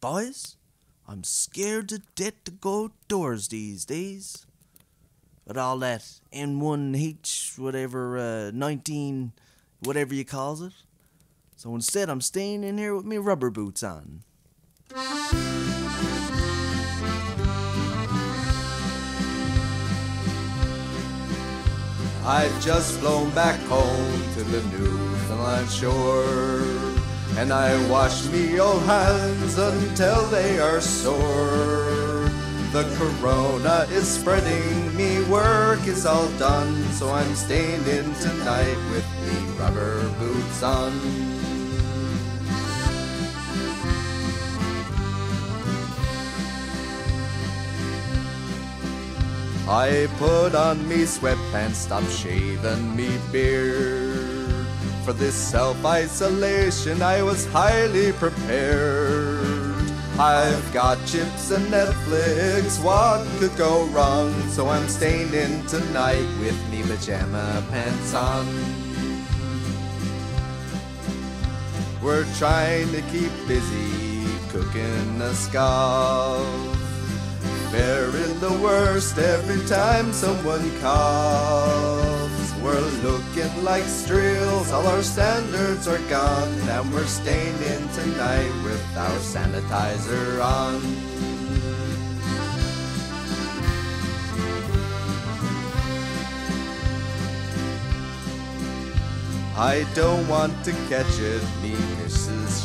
Boys, I'm scared to death to go outdoors these days. With all that N1H, whatever, uh, 19, whatever you calls it. So instead, I'm staying in here with me rubber boots on. I've just flown back home to the Newfoundland shore. And I wash me old hands until they are sore. The corona is spreading, me work is all done. So I'm staying in tonight with me rubber boots on. I put on me sweatpants, stop shaving me beard. For this self-isolation I was highly prepared. I've got chips and Netflix, what could go wrong? So I'm staying in tonight with me pajama pants on. We're trying to keep busy cooking a scoff. Bearing the worst every time someone coughs. Looking like streels, all our standards are gone, and we're staying in tonight with our sanitizer on. I don't want to catch it, me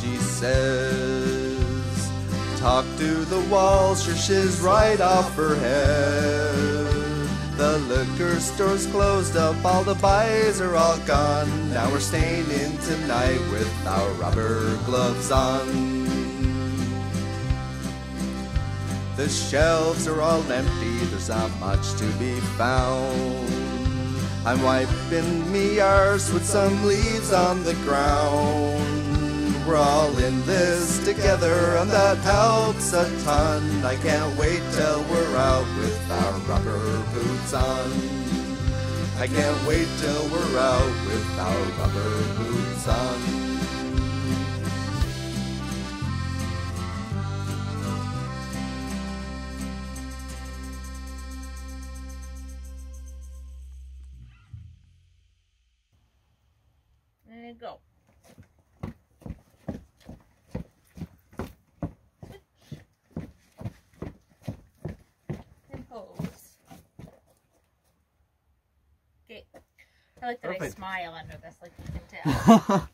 she says. Talk to the wall, sure she's right off her head. The liquor store's closed up, all the buys are all gone. Now we're staying in tonight with our rubber gloves on. The shelves are all empty, there's not much to be found. I'm wiping me arse with some leaves on the ground. We're all in this together, and that helps a ton. I can't wait till we're out with our rubber boots on. I can't wait till we're out with our rubber boots on. There you go. I like that I smile under this, like you can tell.